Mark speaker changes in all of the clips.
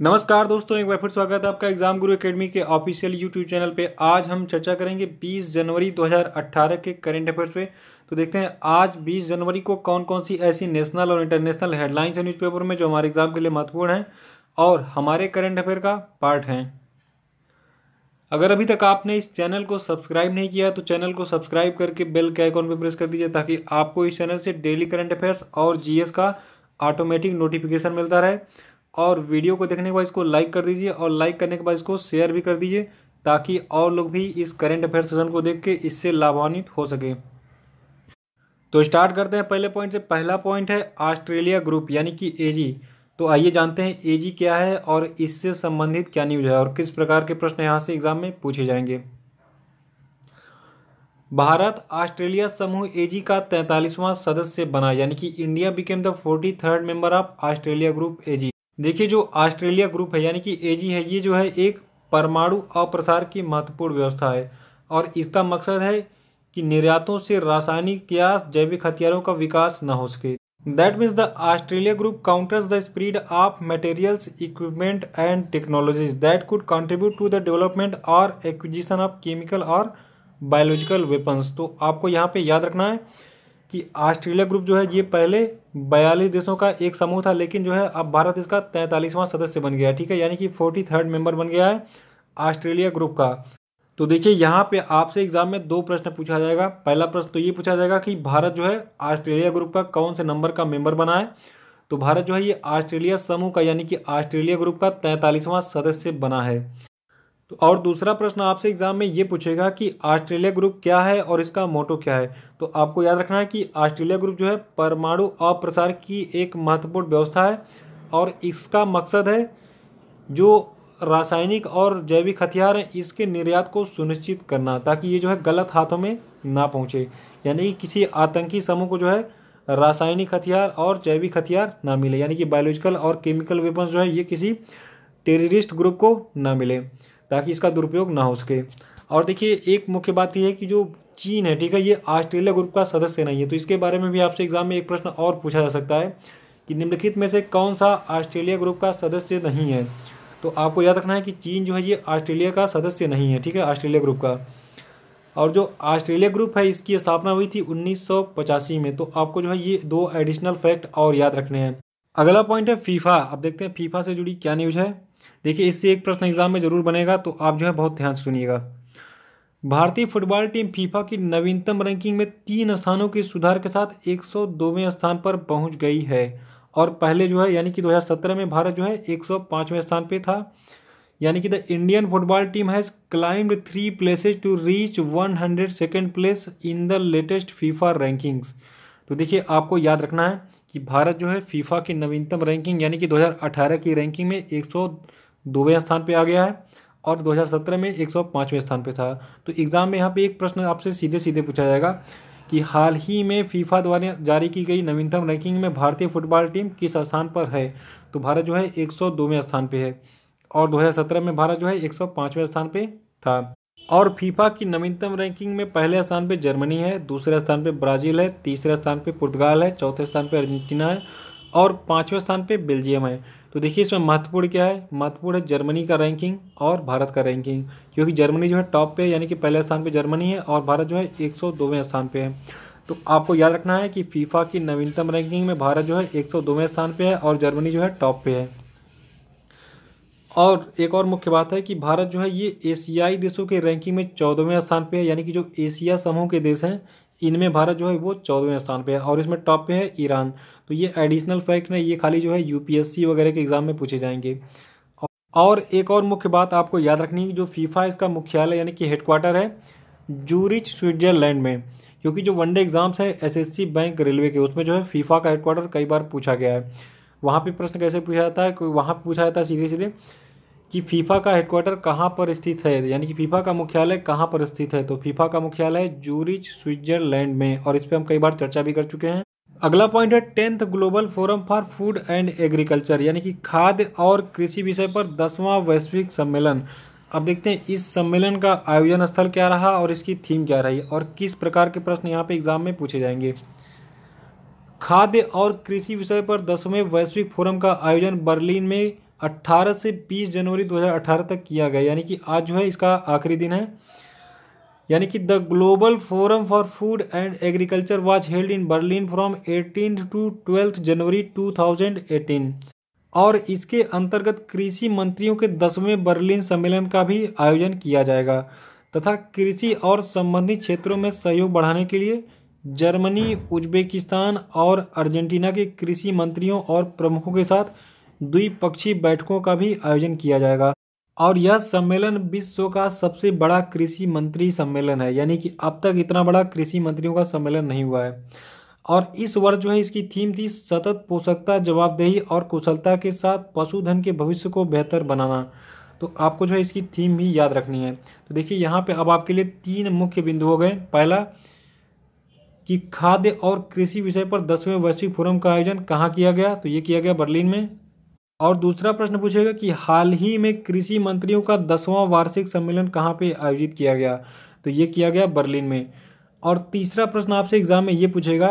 Speaker 1: नमस्कार दोस्तों, एक बार फिर स्वागत है आपका एग्ज़ाम गुरु एकेडमी के ऑफिशियल यूट्यूब चैनल पे। आज हम चर्चा करेंगे 20 जनवरी 2018 के करंट अफेयर्स पे। तो देखते हैं, आज 20 जनवरी को कौन कौन सी ऐसी नेशनल और इंटरनेशनल हेडलाइंस है न्यूज़पेपर में जो हमारे एग्ज़ाम के लिए महत्वपूर्ण है और हमारे करंट अफेयर का पार्ट हैं। अगर अभी तक आपने इस चैनल को सब्सक्राइब नहीं किया तो चैनल को सब्सक्राइब करके बेल के आइकॉन पर प्रेस कर दीजिए ताकि आपको इस चैनल से डेली करंट अफेयर्स और जीएस का ऑटोमेटिक नोटिफिकेशन मिलता रहे। और वीडियो को देखने के बाद इसको लाइक कर दीजिए और लाइक करने के बाद इसको शेयर भी कर दीजिए ताकि और लोग भी इस करेंट अफेयर सेशन को देख के इससे लाभान्वित हो सके। तो स्टार्ट करते हैं पहले पॉइंट से। पहला पॉइंट है ऑस्ट्रेलिया ग्रुप यानी कि एजी तो आइए जानते हैं एजी क्या है और इससे संबंधित क्या न्यूज़ है और किस प्रकार के प्रश्न यहाँ से एग्ज़ाम में पूछे जाएँगे। भारत ऑस्ट्रेलिया समूह एजी का तैंतालीसवां सदस्य बना, यानी कि India became the forty third member of Australia group AG देखिए जो ऑस्ट्रेलिया ग्रुप है, यानी कि एजी है, ये जो है एक परमाणु अप्रसार की महत्वपूर्ण व्यवस्था है। और इसका मकसद है कि निर्यातों से रासायनिक या जैविक हथियारों का विकास न हो सके। That means the Australia group counters the spread of materials equipment and technologies that could contribute to the development और एक्विजिशन ऑफ़ केमिकल और बायोलॉजिकल वेपन्स तो आपको यहाँ पे याद रखना है कि ऑस्ट्रेलिया ग्रुप जो है, ये पहले बयालीस देशों का एक समूह था, लेकिन जो है, अब भारत इसका तैंतालीसवां सदस्य बन गया है, ठीक है? यानी कि फोर्टी थर्ड मेंबर बन गया है ऑस्ट्रेलिया ग्रुप का। तो देखिए, यहाँ पे आपसे एग्ज़ाम में दो प्रश्न पूछा जाएगा। पहला प्रश्न तो ये पूछा जाएगा कि भारत जो है, ऑस्ट्रेलिया ग्रुप का कौन से नंबर का मेंबर बना है? तो भारत जो है, ये ऑस्ट्रेलिया समूह का, यानी कि ऑस्ट्रेलिया ग्रुप का तैंतालीसवां सदस्य बना है। तो और दूसरा प्रश्न आपसे एग्ज़ाम में ये पूछेगा कि ऑस्ट्रेलिया ग्रुप क्या है और इसका मोटो क्या है? तो आपको याद रखना है कि ऑस्ट्रेलिया ग्रुप जो है परमाणु अप्रसार की एक महत्वपूर्ण व्यवस्था है और इसका मकसद है जो रासायनिक और जैविक हथियार हैं, इसके निर्यात को सुनिश्चित करना, ताकि ये जो है गलत हाथों में ना पहुँचे। यानी कि किसी आतंकी समूह को जो है रासायनिक हथियार और जैविक हथियार ना मिले। यानी कि बायोलॉजिकल और केमिकल वेपन्स जो है, ये किसी टेररिस्ट ग्रुप को ना मिले। ताकि इसका दुरुपयोग ना हो सके। और देखिए, एक मुख्य बात यह है कि जो चीन है, ठीक है, ये ऑस्ट्रेलिया ग्रुप का सदस्य नहीं है। तो इसके बारे में भी आपसे एग्ज़ाम में एक प्रश्न और पूछा जा सकता है कि निम्नलिखित में से कौन सा ऑस्ट्रेलिया ग्रुप का सदस्य नहीं है? तो आपको याद रखना है कि चीन जो है, ये ऑस्ट्रेलिया का सदस्य नहीं है, ठीक है, ऑस्ट्रेलिया ग्रुप का। और जो ऑस्ट्रेलिया ग्रुप है, इसकी स्थापना हुई थी उन्नीस सौ पचासी में। तो आपको जो है, ये दो एडिशनल फैक्ट और याद रखने हैं। अगला पॉइंट है फीफा। अब देखते हैं फीफा से जुड़ी क्या न्यूज़ है। देखिए, इससे एक प्रश्न एग्ज़ाम में ज़रूर बनेगा तो आप जो है बहुत ध्यान से सुनिएगा। भारतीय फुटबॉल टीम फीफा की नवीनतम रैंकिंग में तीन स्थानों के सुधार के साथ एक स्थान पर पहुँच गई है। और पहले जो है, यानी कि 2017 में भारत जो है 105वें स्थान पे था। यानी कि the Indian football team has climb three places to reach 100 second place in the latest FIFA rankings तो देखिए, आपको याद रखना है कि भारत जो है फीफा की नवीनतम रैंकिंग यानी कि 2018 की रैंकिंग में एक स्थान पे आ गया है और 2017 में 105वें स्थान पे था। तो एग्ज़ाम में यहाँ पे एक प्रश्न आपसे सीधे सीधे पूछा जाएगा कि हाल ही में फीफा द्वारा जारी की गई नवीनतम रैंकिंग में भारतीय फुटबॉल टीम किस स्थान पर है? तो भारत जो है एक स्थान पे है और 2017 में भारत जो है एक स्थान पे था। और फीफा की नवीनतम रैंकिंग में पहले स्थान पे जर्मनी है, दूसरे स्थान पे ब्राज़ील है, तीसरे स्थान पे पुर्तगाल है, चौथे स्थान पे अर्जेंटीना है और पाँचवें स्थान पे बेल्जियम है। तो देखिए इसमें महत्वपूर्ण क्या है? महत्वपूर्ण है जर्मनी का रैंकिंग और भारत का रैंकिंग, क्योंकि जर्मनी जो है टॉप पे यानी कि पहले स्थान पे जर्मनी है और भारत जो है एक स्थान पे है। तो आपको याद रखना है कि फीफा की नवीनतम रैंकिंग में भारत जो है एक स्थान पे है और जर्मनी जो है टॉप पे है। और एक और मुख्य बात है कि भारत जो है ये एशियाई देशों के रैंकिंग में चौदहवें स्थान पे है, यानी कि जो एशिया समूह के देश हैं, इनमें भारत जो है वो चौदहवें स्थान पे है और इसमें टॉप पे है ईरान। तो ये एडिशनल फैक्ट है ये खाली जो है यूपीएससी वगैरह के एग्ज़ाम में पूछे जाएँगे। और एक और मुख्य बात आपको याद रखनी है जो फीफा इसका मुख्यालय यानी कि हेडक्वार्टर है जूरिच स्विट्जरलैंड में। क्योंकि जो वनडे एग्ज़ाम्स है एसएससी बैंक रेलवे के, उसमें जो है फीफा का हेडक्वार्टर कई बार पूछा गया है। वहाँ पे प्रश्न कैसे पूछा जाता है? वहाँ पूछा जाता है सीधे सीधे कि फीफा का हेडक्वार्टर कहाँ पर स्थित है? यानी कि फीफा का मुख्यालय कहाँ पर स्थित है? तो फीफा का मुख्यालय जूरिच स्विट्जरलैंड में और इस पर हम कई बार चर्चा भी कर चुके हैं। अगला पॉइंट है tenth global forum for food and agriculture यानी कि खाद्य और कृषि विषय पर दसवां वैश्विक सम्मेलन। अब देखते हैं, इस सम्मेलन का आयोजन स्थल क्या रहा और इसकी थीम क्या रही और किस प्रकार के प्रश्न यहाँ पे एग्ज़ाम में पूछे जाएँगे। खाद्य और कृषि विषय पर दसवें वैश्विक फोरम का आयोजन बर्लिन में 18 से 20 जनवरी 2018 तक किया गया। यानी कि आज जो है इसका आखिरी दिन है। यानी कि the global forum for food and agriculture was held in Berlin from 18 to 12 January 2018 और इसके अंतर्गत कृषि मंत्रियों के दसवें बर्लिन सम्मेलन का भी आयोजन किया जाएगा। तथा कृषि और संबंधित क्षेत्रों में सहयोग बढ़ाने के लिए जर्मनी, उज्बेकिस्तान और अर्जेंटीना के कृषि मंत्रियों और प्रमुखों के साथ द्विपक्षीय बैठकों का भी आयोजन किया जाएगा। और यह सम्मेलन विश्व का सबसे बड़ा कृषि मंत्री सम्मेलन है, यानी कि अब तक इतना बड़ा कृषि मंत्रियों का सम्मेलन नहीं हुआ है। और इस वर्ष जो है, इसकी थीम थी सतत पोषकता जवाबदेही और कुशलता के साथ पशुधन के भविष्य को बेहतर बनाना। तो आपको जो है, इसकी थीम भी याद रखनी है। तो देखिए, यहाँ पे अब आपके लिए तीन मुख्य बिंदु हो गए। पहला कि खाद्य और कृषि विषय पर दसवें वैश्विक फोरम का आयोजन कहाँ किया गया? तो ये किया गया बर्लिन में। और दूसरा प्रश्न पूछेगा कि हाल ही में कृषि मंत्रियों का दसवां वार्षिक सम्मेलन कहाँ पे आयोजित किया गया? तो ये किया गया बर्लिन में। और तीसरा प्रश्न आपसे एग्ज़ाम में ये पूछेगा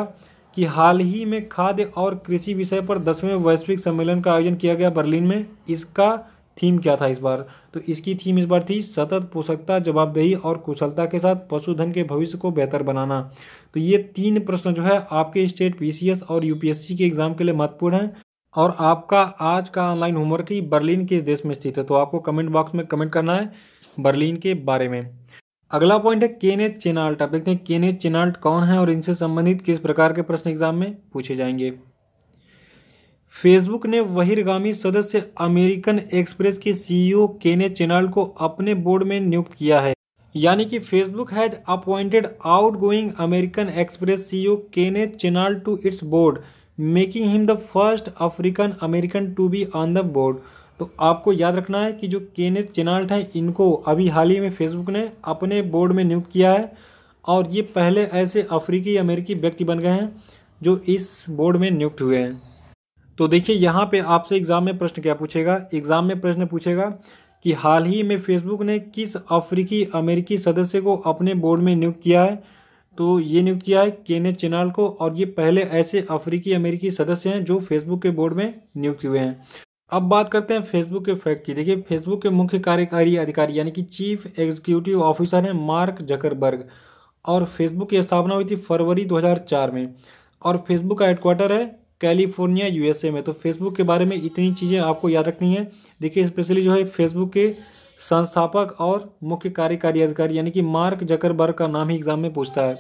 Speaker 1: कि हाल ही में खाद्य और कृषि विषय पर दसवें वैश्विक सम्मेलन का आयोजन किया गया बर्लिन में। इसका थीम क्या था इस बार? तो इसकी थीम इस बार थी सतत पोषकता, जवाबदेही और कुशलता के साथ पशुधन के भविष्य को बेहतर बनाना। तो ये तीन प्रश्न जो है आपके स्टेट पीसीएस और यूपीएससी के एग्ज़ाम के लिए महत्वपूर्ण है और आपका आज का ऑनलाइन होमवर्क ही बर्लिन किस देश में स्थित है। तो आपको कमेंट बॉक्स में कमेंट करना है बर्लिन के बारे में। अगला पॉइंट है केनेथ चेनाल्ट। आप देखते हैं केनेथ चेनाल्ट कौन है और इनसे संबंधित किस प्रकार के प्रश्न एग्ज़ाम में पूछे जाएँगे। फेसबुक ने बहिर्गामी सदस्य अमेरिकन एक्सप्रेस के सीईओ केने चेनाल को अपने बोर्ड में नियुक्त किया है। यानी कि Facebook has appointed outgoing American Express CEO Kenneth Chenault to its board, making him the first African American to be on the board. तो आपको याद रखना है कि जो केने चेनाल्ट हैं इनको अभी हाल ही में फेसबुक ने अपने बोर्ड में नियुक्त किया है और ये पहले ऐसे अफ्रीकी अमेरिकी व्यक्ति बन गए हैं जो इस बोर्ड में नियुक्त हुए हैं। तो देखिए, यहाँ पे आपसे एग्ज़ाम में प्रश्न क्या पूछेगा? एग्ज़ाम में प्रश्न पूछेगा कि हाल ही में फेसबुक ने किस अफ्रीकी अमेरिकी सदस्य को अपने बोर्ड में नियुक्त किया है? तो ये नियुक्त किया है केने चिनाल को, और ये पहले ऐसे अफ्रीकी अमेरिकी सदस्य हैं जो फेसबुक के बोर्ड में नियुक्त हुए हैं। अब बात करते हैं फेसबुक के फैक्ट की। देखिए, फेसबुक के मुख्य कार्यकारी अधिकारी यानी कि चीफ एग्जीक्यूटिव ऑफिसर हैं मार्क जकरबर्ग, और फेसबुक की स्थापना हुई थी फरवरी 2004 में, और फेसबुक का हेडक्वार्टर है कैलिफ़ोर्निया, यूएसए में। तो फेसबुक के बारे में इतनी चीज़ें आपको याद रखनी है। देखिए स्पेशली जो है फेसबुक के संस्थापक और मुख्य कार्यकारी अधिकारी, यानी कि मार्क जकरबर्ग का नाम ही एग्ज़ाम में पूछता है।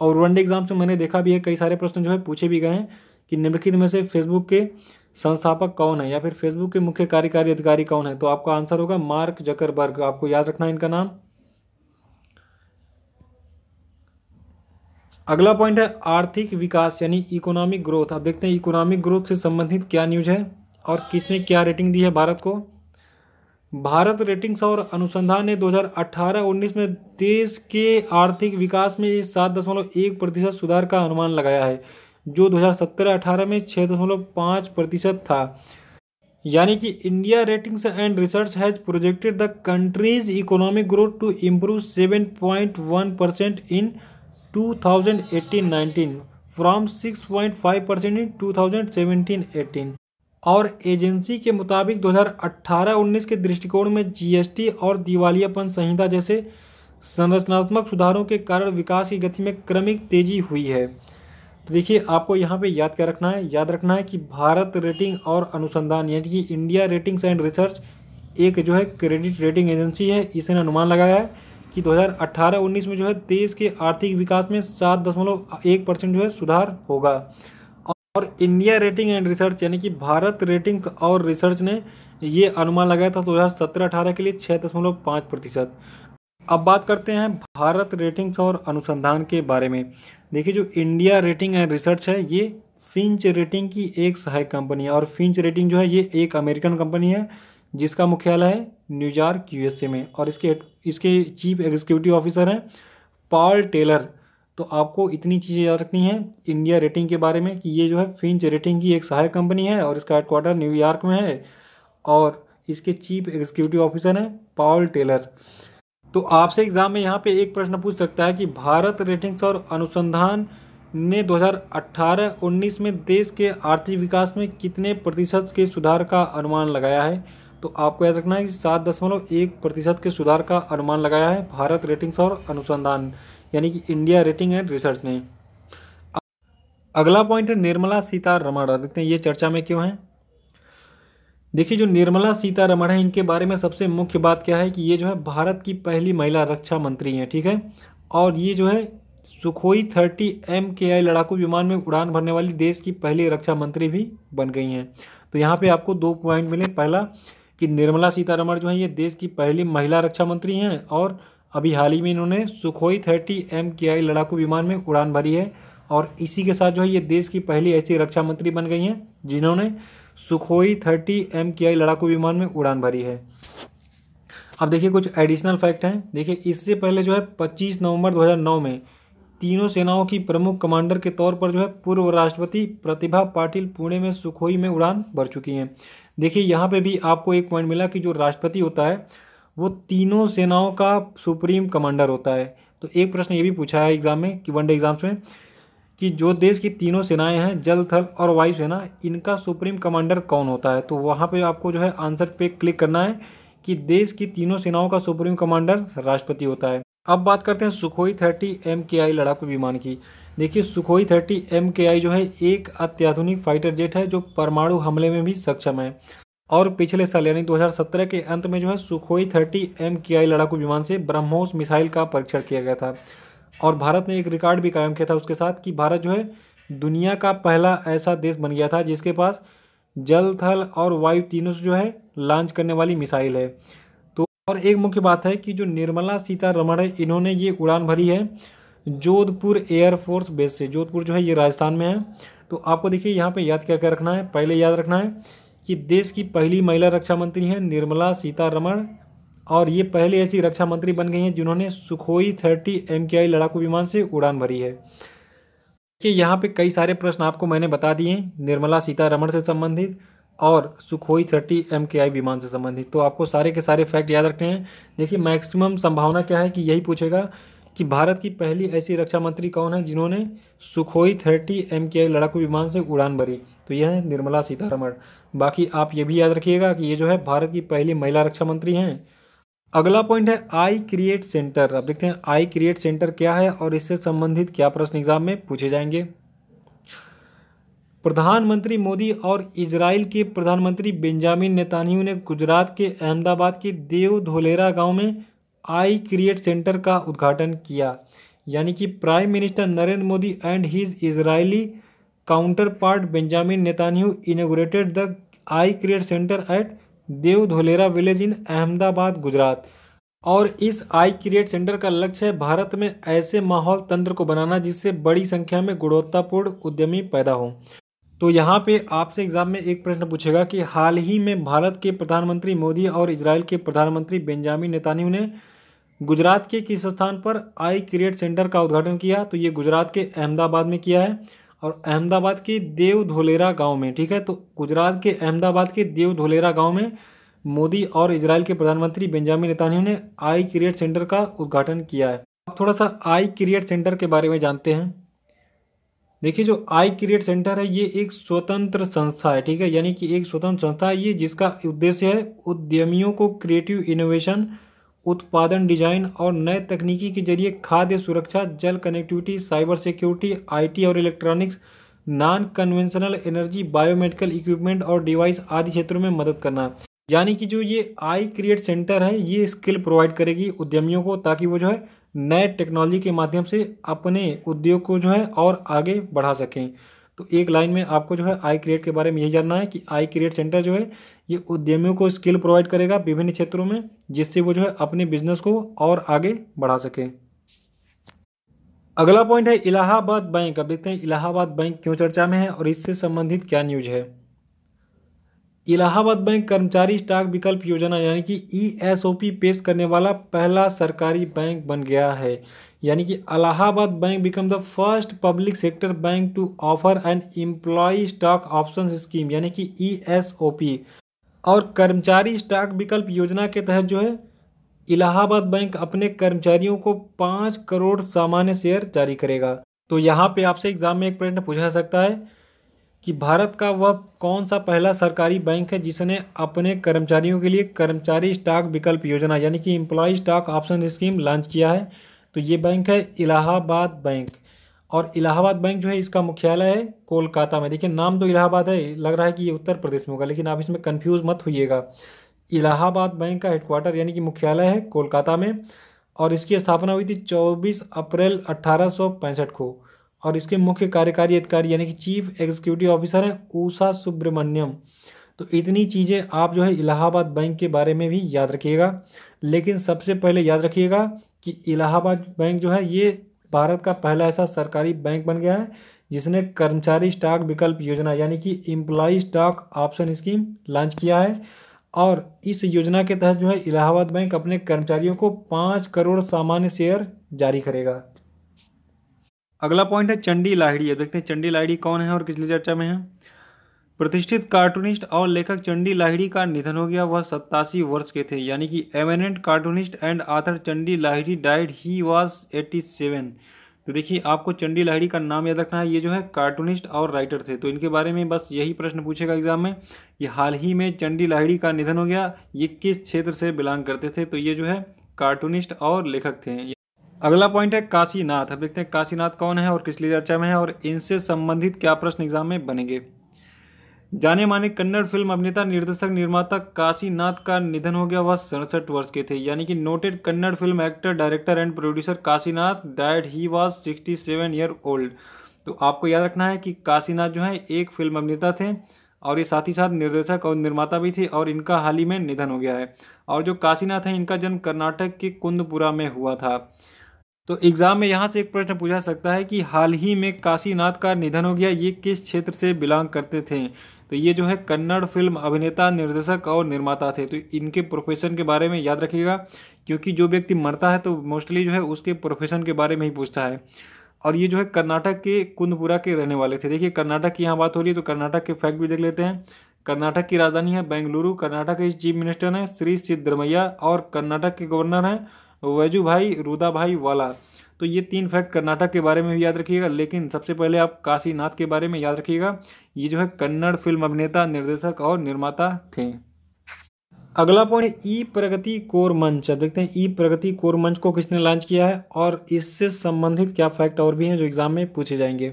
Speaker 1: और वनडे एग्ज़ाम से मैंने देखा भी है, कई सारे प्रश्न जो है पूछे भी गए हैं कि निम्नलिखित में से फेसबुक के संस्थापक कौन है या फिर फेसबुक के मुख्य कार्यकारी अधिकारी कौन है। तो आपका आंसर होगा मार्क जकरबर्ग। आपको याद रखना है इनका नाम। अगला पॉइंट है आर्थिक विकास, यानी इकोनॉमिक ग्रोथ आप देखते हैं इकोनॉमिक ग्रोथ से संबंधित क्या न्यूज़ है और किसने क्या रेटिंग दी है भारत को? भारत रेटिंग्स और अनुसंधान ने 2018-19 में देश के आर्थिक विकास में सात दशमलव एक प्रतिशत सुधार का अनुमान लगाया है, जो 2017-18 में छः दशमलव पाँच प्रतिशत था। यानी कि India Ratings and Research has projected the country's economic growth to improve seven point one percent in 2018-19 from 6.5 percent in 2017-18 और एजेंसी के मुताबिक 2018-19 के दृष्टिकोण में जीएसटी और दिवालियापन संहिता जैसे संरचनात्मक सुधारों के कारण विकास की गति में क्रमिक तेज़ी हुई है। तो देखिए, आपको यहाँ पे याद क्या रखना है? याद रखना है कि भारत रेटिंग और अनुसंधान, यानी कि इंडिया रेटिंग्स एंड रिसर्च एक जो है क्रेडिट रेटिंग एजेंसी है इसने अनुमान लगाया है। कि 2018-19 में जो है देश के आर्थिक विकास में सात दशमलव एक परसेंट जो है सुधार होगा। और इंडिया रेटिंग एंड रिसर्च, यानी कि भारत रेटिंग और रिसर्च ने ये अनुमान लगाया था दो हज़ार अठारह के लिए छः दशमलव पाँच प्रतिशत। अब बात करते हैं भारत रेटिंग्स और अनुसंधान के बारे में। देखिए, जो इंडिया रेटिंग एंड रिसर्च है, ये फिंच रेटिंग की एक सहायक कंपनी है और फिंच रेटिंग जो है ये एक अमेरिकन कंपनी है। जिसका मुख्यालय है न्यूयॉर्क यूएसए में। और इसके इसके चीफ एग्जीक्यूटिव ऑफिसर हैं पॉल टेलर। तो आपको इतनी चीज़ें याद रखनी है इंडिया रेटिंग के बारे में कि ये जो है फिंच रेटिंग की एक सहायक कंपनी है और इसका हेडक्वार्टर न्यूयॉर्क में है और इसके चीफ एग्जीक्यूटिव ऑफिसर हैं पॉल टेलर। तो आपसे एग्ज़ाम में यहाँ पे एक प्रश्न पूछ सकता है कि भारत रेटिंग्स और अनुसंधान ने 2018-19 में देश के आर्थिक विकास में कितने प्रतिशत के सुधार का अनुमान लगाया है? तो आपको याद रखना है कि सात दशमलव एक प्रतिशत के सुधार का अनुमान लगाया है भारत रेटिंग्स और अनुसंधान, यानी कि इंडिया रेटिंग एंड रिसर्च ने। अगला पॉइंट है निर्मला सीतारमण। देखते हैं ये चर्चा में क्यों है? देखिए, जो निर्मला सीतारमण है, इनके बारे में सबसे मुख्य बात क्या है कि ये जो है भारत की पहली महिला रक्षा मंत्री हैं, ठीक है? और ये जो है सुखोई थर्टी एम के आई लड़ाकू विमान में उड़ान भरने वाली देश की पहली रक्षा मंत्री भी बन गई हैं। तो यहाँ पे आपको दो पॉइंट मिले। पहला कि निर्मला सीतारमण जो है, ये देश की पहली महिला रक्षा मंत्री हैं और अभी हाल ही में इन्होंने सुखोई थर्टी एम के आई लड़ाकू विमान में उड़ान भरी है और इसी के साथ जो है, ये देश की पहली ऐसी रक्षा मंत्री बन गई हैं, जिन्होंने सुखोई थर्टी एम के आई लड़ाकू विमान में उड़ान भरी है। अब देखिए, कुछ एडिशनल फैक्ट हैं। देखिए, इससे पहले जो है 25 नवंबर 2009 में तीनों सेनाओं की प्रमुख कमांडर के तौर पर जो है, पूर्व राष्ट्रपति प्रतिभा पाटिल पुणे में सुखोई में उड़ान भर चुकी हैं। देखिए, यहाँ पे भी आपको एक पॉइंट मिला कि जो राष्ट्रपति होता है, वो तीनों सेनाओं का सुप्रीम कमांडर होता है। तो एक प्रश्न ये भी पूछा है एग्ज़ाम में, कि वनडे एग्ज़ाम्स में, कि जो देश की तीनों सेनाएँ हैं, जल, थल और वायु सेना इनका सुप्रीम कमांडर कौन होता है? तो वहाँ पे आपको जो है आंसर पे क्लिक करना है कि देश की तीनों सेनाओं का सुप्रीम कमांडर राष्ट्रपति होता है। अब बात करते हैं सुखोई थर्टी एम के आई लड़ाकू विमान की। देखिए, सुखोई थर्टी एम के आई जो है, एक अत्याधुनिक फाइटर जेट है जो परमाणु हमले में भी सक्षम है। और पिछले साल, यानी 2017 के अंत में जो है, सुखोई थर्टी एम के आई लड़ाकू विमान से ब्रह्मोस मिसाइल का परीक्षण किया गया था। और भारत ने एक रिकॉर्ड भी कायम किया था उसके साथ कि भारत जो है, दुनिया का पहला ऐसा देश बन गया था जिसके पास जल, थल और वायु तीनों से जो है लॉन्च करने वाली मिसाइल है। तो और एक मुख्य बात है कि जो निर्मला सीतारमण है, इन्होंने ये उड़ान भरी है जोधपुर एयरफोर्स बेस से। जोधपुर जो है, ये राजस्थान में है। तो आपको देखिए, यहाँ पे याद क्या क्या रखना है? पहले याद रखना है कि देश की पहली महिला रक्षा मंत्री हैं निर्मला सीतारमण, और ये पहले ऐसी रक्षा मंत्री बन गई हैं जिन्होंने सुखोई थर्टी एम लड़ाकू विमान से उड़ान भरी है। कि यहाँ पे कई सारे प्रश्न आपको मैंने बता दिए निर्मला सीतारमण से संबंधित और सुखोई थर्टी एम के आई विमान से संबंधित। तो आपको सारे के सारे फैक्ट याद रखने हैं। देखिए, मैक्सिमम संभावना क्या है कि यही पूछेगा कि भारत की पहली ऐसी रक्षा मंत्री कौन है जिन्होंने सुखोई थर्टी एम के लड़ाकू विमान से उड़ान भरी? तो यह है निर्मला सीतारमण। बाकी आप ये भी याद रखिएगा कि ये जो है भारत की पहली महिला रक्षा मंत्री हैं। अगला पॉइंट है आई क्रिएट सेंटर अब देखते हैं आई क्रिएट सेंटर क्या है और इससे संबंधित क्या प्रश्न एग्ज़ाम में पूछे जाएँगे। प्रधानमंत्री मोदी और इजराइल के प्रधानमंत्री बेंजामिन नेतान्यू ने गुजरात के अहमदाबाद के देव धोलेरा गाँव में आई क्रिएट सेंटर का उद्घाटन किया, यानी कि prime minister Narendra Modi and his Israeli counterpart Benjamin Netanyahu inaugurated the iCreate centre at Dev Dholera village in Ahmedabad Gujarat और इस आई क्रिएट सेंटर का लक्ष्य है भारत में ऐसे माहौल तंत्र को बनाना जिससे बड़ी संख्या में गुणवत्तापूर्ण उद्यमी पैदा हो। तो यहाँ पे आपसे एग्ज़ाम में एक प्रश्न पूछेगा कि हाल ही में भारत के प्रधानमंत्री मोदी और इसराइल के प्रधानमंत्री बेंजामिन नेतान्यू ने गुजरात के किस स्थान पर आई क्रिएट सेंटर का उद्घाटन किया? तो ये गुजरात के अहमदाबाद में किया है और अहमदाबाद के देव धोलेरा गाँव में, ठीक है? तो गुजरात के अहमदाबाद के देव धोलेरा गाँव में मोदी और इसराइल के प्रधानमंत्री बेंजामिन नेतान्याहू ने आई क्रिएट सेंटर का उद्घाटन किया है। अब थोड़ा सा आई क्रिएट सेंटर के बारे में जानते हैं। देखिए, जो आई क्रिएट सेंटर है, ये एक स्वतंत्र संस्था है, ठीक है? यानी कि एक स्वतंत्र संस्था है ये, जिसका उद्देश्य है उद्यमियों को क्रिएटिव इनोवेशन उत्पादन, डिज़ाइन और नए तकनीकी के ज़रिए खाद्य सुरक्षा, जल कनेक्टिविटी साइबर सिक्योरिटी आईटी और electronics non conventional energy biomedical equipment और डिवाइस आदि क्षेत्रों में मदद करना। यानी कि जो ये आई क्रिएट सेंटर है, ये स्किल प्रोवाइड करेगी उद्यमियों को ताकि वो जो है नए टेक्नोलॉजी के माध्यम से अपने उद्योग को जो है और आगे बढ़ा सकें। तो एक लाइन में आपको जो है आई क्रिएट के बारे में यही जानना है कि आई क्रिएट सेंटर जो है, ये उद्यमियों को स्किल प्रोवाइड करेगा विभिन्न क्षेत्रों में, जिससे वो जो है अपने बिज़नेस को और आगे बढ़ा सके। अगला पॉइंट है इलाहाबाद बैंक। अब देखते हैं इलाहाबाद बैंक क्यों चर्चा में है और इससे संबंधित क्या न्यूज़ है। इलाहाबाद बैंक कर्मचारी स्टॉक विकल्प योजना, यानी कि ईएसओपी पेश करने वाला पहला सरकारी बैंक बन गया है। यानी कि Allahabad bank become the first public sector bank to offer an employ stock option scheme यानी कि ई एस ओ पी और कर्मचारी स्टॉक विकल्प योजना के तहत जो है, इलाहाबाद बैंक अपने कर्मचारियों को पाँच करोड़ सामान्य शेयर जारी करेगा। तो यहाँ पे आपसे एग्ज़ाम में एक प्रश्न पूछा सकता है कि भारत का वह कौन सा पहला सरकारी बैंक है जिसने अपने कर्मचारियों के लिए कर्मचारी स्टॉक विकल्प योजना, यानी कि employ stock option scheme launch किया है? तो ये बैंक है इलाहाबाद बैंक। और इलाहाबाद बैंक जो है, इसका मुख्यालय है कोलकाता में। देखिए, नाम तो इलाहाबाद है, लग रहा है कि ये उत्तर प्रदेश में होगा, लेकिन आप इसमें कन्फ्यूज़ मत होइएगा। इलाहाबाद बैंक का हेडक्वार्टर यानी कि मुख्यालय है कोलकाता में, और इसकी स्थापना हुई थी 24 अप्रैल अट्ठारह को। और इसके मुख्य कार्यकारी अधिकारी यानी कि चीफ एग्जीक्यूटिव ऑफिसर हैं ऊषा सुब्रमण्यम। तो इतनी चीज़ें आप जो है इलाहाबाद बैंक के बारे में भी याद रखिएगा। लेकिन सबसे पहले याद रखिएगा कि इलाहाबाद बैंक जो है, ये भारत का पहला ऐसा सरकारी बैंक बन गया है, जिसने कर्मचारी स्टॉक विकल्प योजना, यानी कि employ stock option scheme launch किया है। और इस योजना के तहत जो है, इलाहाबाद बैंक अपने कर्मचारियों को पाँच करोड़ सामान्य शेयर जारी करेगा। अगला पॉइंट है चंडी लाहिड़ी। अब देखते हैं चंडी लाहिड़ी कौन है और किसली चर्चा में है। प्रतिष्ठित कार्टूनिस्ट और लेखक चंडी लाहिड़ी का निधन हो गया। वह सत्तासी वर्ष के थे। यानी कि eminent cartoonist and author Chandi Lahiri died he was eighty seven तो देखिए, आपको चंडी लाहिड़ी का नाम याद रखना है। ये जो है कार्टूनिस्ट और राइटर थे। तो इनके बारे में बस यही प्रश्न पूछेगा एग्ज़ाम में ये हाल ही में चंडी लाहिड़ी का निधन हो गया। ये किस क्षेत्र से बिलोंग करते थे? तो ये जो है कार्टूनिस्ट और लेखक थे। अगला पॉइंट है काशीनाथ। अब देखते हैं काशीनाथ कौन है और किस लिए चर्चा में है और इनसे संबंधित क्या प्रश्न एग्ज़ाम में बनेंगे। जाने माने कन्नड़ फ़िल्म अभिनेता, निर्देशक, निर्माता काशीनाथ का निधन हो गया। वह सड़सठ वर्ष के थे। यानी कि noted Kannada film actor, director and producer Kashinath died he was sixty seven year old तो आपको याद रखना है कि काशीनाथ जो है, एक फ़िल्म अभिनेता थे और ये साथ ही साथ निर्देशक और निर्माता भी थे और इनका हाल ही में निधन हो गया है। और जो काशीनाथ है, इनका जन्म कर्नाटक के कुंदपुरा में हुआ था। तो एग्ज़ाम में यहाँ से एक प्रश्न पूछा सकता है कि हाल ही में काशीनाथ का निधन हो गया, ये किस क्षेत्र से बिलोंग करते थे? तो ये जो है कन्नड़ फ़िल्म अभिनेता, निर्देशक और निर्माता थे। तो इनके प्रोफेशन के बारे में याद रखिएगा, क्योंकि जो व्यक्ति मरता है तो मोस्टली जो है उसके प्रोफेशन के बारे में ही पूछता है। और ये जो है कर्नाटक के कुंदपुरा के रहने वाले थे। देखिए, कर्नाटक की यहाँ बात हो रही है तो कर्नाटक के फैक्ट भी देख लेते हैं। कर्नाटक की राजधानी है बेंगलुरु। कर्नाटक के चीफ मिनिस्टर हैं श्री सिद्धरमैया और कर्नाटक के गवर्नर हैं वैजू भाई रुदा भाई वाला। तो ये तीन फैक्ट कर्नाटक के बारे में भी याद रखिएगा, लेकिन सबसे पहले आप काशीनाथ के बारे में याद रखिएगा। ये जो है कन्नड़ फ़िल्म अभिनेता, निर्देशक और निर्माता थे। अगला पॉइंट ई प्रगति कोर मंच। अब देखते हैं, ई प्रगति कोर मंच को किसने लॉन्च किया है और इससे संबंधित क्या फैक्ट और भी हैं जो एग्ज़ाम में पूछे जाएँगे।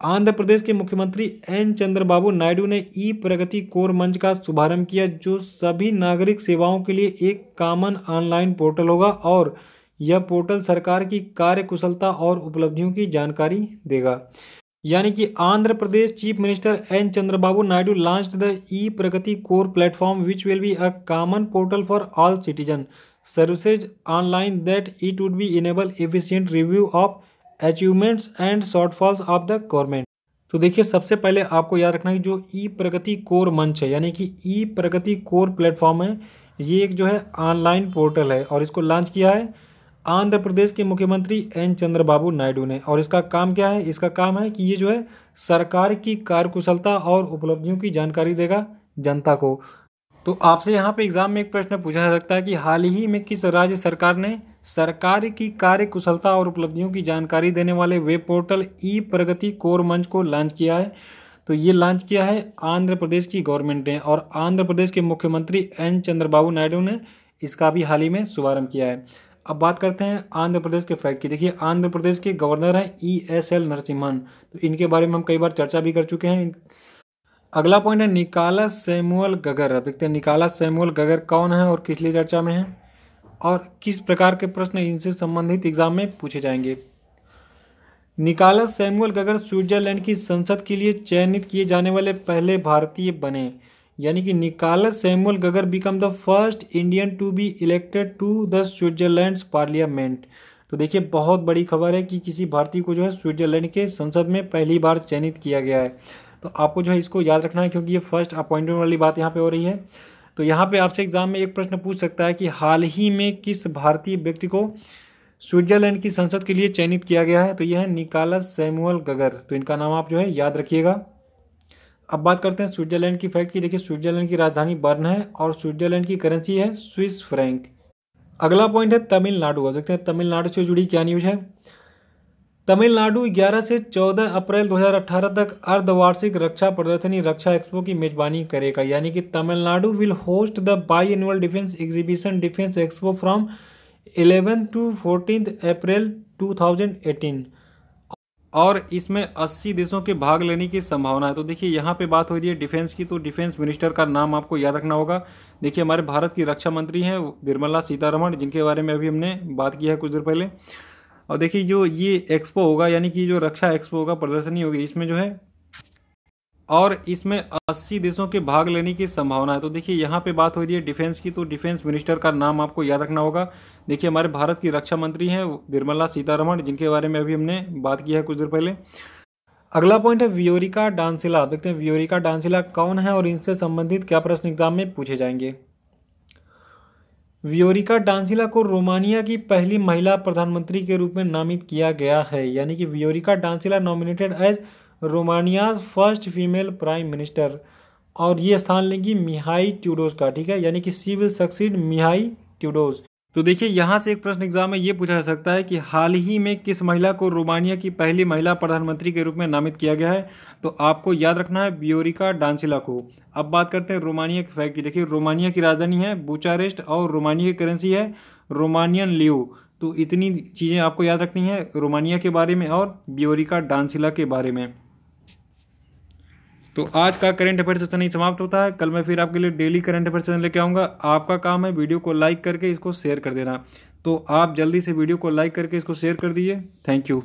Speaker 1: आंध्र प्रदेश के मुख्यमंत्री एन चंद्रबाबू नायडू ने ई प्रगति कोर मंच का शुभारंभ किया, जो सभी नागरिक सेवाओं के लिए एक कॉमन ऑनलाइन पोर्टल होगा और यह पोर्टल सरकार की कार्य कुशलता और उपलब्धियों की जानकारी देगा। यानी कि Andhra Pradesh chief minister N Chandrababu Naidu launch the e Pragati core platform which will be a common portal for all citizen services online that it would be enable efficient review of achievements and shortfalls of the government तो देखिए, सबसे पहले आपको याद रखना है जो ई Pragati core मंच है, यानी कि ई प्रगति कोर प्लेटफॉर्म है, ये एक जो है ऑनलाइन पोर्टल है और इसको लॉन्च किया है आंध्र प्रदेश के मुख्यमंत्री एन चंद्रबाबू नायडू ने। और इसका काम क्या है? इसका काम है कि ये जो है, सरकार की कार्यकुशलता और उपलब्धियों की जानकारी देगा जनता को। तो आपसे यहाँ पे एग्ज़ाम में एक प्रश्न पूछा जा सकता है कि हाल ही में किस राज्य सरकार ने सरकार की कार्य कुशलता और उपलब्धियों की जानकारी देने वाले web portal e Pragati core मंच को लॉन्च किया है? तो ये लॉन्च किया है आंध्र प्रदेश की गवर्नमेंट ने। और आंध्र प्रदेश के मुख्यमंत्री एन चंद्रबाबू नायडू ने इसका भी हाल ही में शुभारंभ किया है। अब बात करते हैं आंध्र प्रदेश के फैक्ट की। देखिए, आंध्र प्रदेश के गवर्नर हैं ई एस एल नरसिम्हन। तो इनके बारे में हम कई बार चर्चा भी कर चुके हैं। अगला पॉइंट है निकाला सैमुअल गगर। अब देखते हैं निकाला सैमुअल गगर कौन है और किस लिए चर्चा में है और किस प्रकार के प्रश्न इनसे संबंधित एग्ज़ाम में पूछे जाएँगे। निकालस सैमुअल गगर स्विट्जरलैंड की संसद के लिए चयनित किए जाने वाले पहले भारतीय बने। यानी कि Nicholas Samuel Gugger become the first Indian to be elected to the Switzerland parliament. तो देखिए, बहुत बड़ी खबर है कि किसी भारतीय को जो है स्विट्जरलैंड के संसद में पहली बार चयनित किया गया है। तो आपको जो है इसको याद रखना है क्योंकि ये फ़र्स्ट अपॉइंटमेंट वाली बात यहाँ पे हो रही है। तो यहाँ पे आपसे एग्ज़ाम में एक प्रश्न पूछ सकता है कि हाल ही में किस भारतीय व्यक्ति को स्विट्जरलैंड की संसद के लिए चयनित किया गया है? तो यह है निकालस सैमुअल गगर। तो इनका नाम आप जो है याद रखिएगा। अब बात करते हैं स्विट्जरलैंड की फैक्ट की। देखिए, स्विट्जरलैंड की राजधानी बर्न है और स्विट्जरलैंड की करेंसी है स्विस फ्रैंक। अगला पॉइंट है तमिलनाडु देखते हैं तमिलनाडु से जुड़ी क्या न्यूज़ है। तमिलनाडु 11 से 14 अप्रैल 2018 तक अर्धवार्षिक रक्षा प्रदर्शनी, रक्षा एक्सपो की मेजबानी करेगा। यानी कि Tamil Nadu will host the biannual defence exhibition defence expo from 11 to 14 April 2018 और इसमें 80 देशों के भाग लेने की संभावना है। तो देखिए, यहाँ पे बात हो रही है डिफेंस की तो डिफेंस मिनिस्टर का नाम आपको याद रखना होगा। देखिए, हमारे भारत की रक्षा मंत्री हैं निर्मला सीतारमण, जिनके बारे में अभी हमने बात किया है कुछ देर पहले। और देखिए, जो ये एक्सपो होगा, यानी कि जो रक्षा एक्सपो होगा, प्रदर्शनी होगी, इसमें जो है और इसमें 80 देशों के भाग लेने की संभावना है। तो देखिए, यहाँ पे बात हो रही है डिफेंस की तो डिफेंस मिनिस्टर का नाम आपको याद रखना होगा। देखिए, हमारे भारत की रक्षा मंत्री हैं निर्मला सीतारमण, जिनके बारे में अभी हमने बात की है कुछ देर पहले। अगला पॉइंट है वियोरिका डांसिला। देखते हैं वियोरिका डांसिला कौन है और इनसे संबंधित क्या प्रश्न एग्ज़ाम में पूछे जाएँगे। वियोरिका डांसिला को रोमानिया की पहली महिला प्रधानमंत्री के रूप में नामित किया गया है। यानी कि Viorica Dancila nominated as Romania's first female prime minister. और ये स्थान लेंगी मिहाई ट्यूडोज का, ठीक है? यानी कि she will succeed Mihai Tudose. तो देखिए, यहाँ से एक प्रश्न एग्ज़ाम में ये पूछा जा सकता है कि हाल ही में किस महिला को रोमानिया की पहली महिला प्रधानमंत्री के रूप में नामित किया गया है? तो आपको याद रखना है बियोरिका डांसिला को। अब बात करते हैं रोमानिया की फैक्ट की। देखिए, रोमानिया की राजधानी है बुचारेस्ट और रोमानिया की करेंसी है रोमानियन लियो। तो इतनी चीज़ें आपको याद रखनी है रोमानिया के बारे में और बियोरिका डांसिला के बारे में। तो आज का करंट अफेयर सेशन ही समाप्त होता है। कल मैं फिर आपके लिए डेली करंट अफेयर सेशन लेके आऊँगा। आपका काम है वीडियो को लाइक करके इसको शेयर कर देना। तो आप जल्दी से वीडियो को लाइक करके इसको शेयर कर दीजिए। Thank you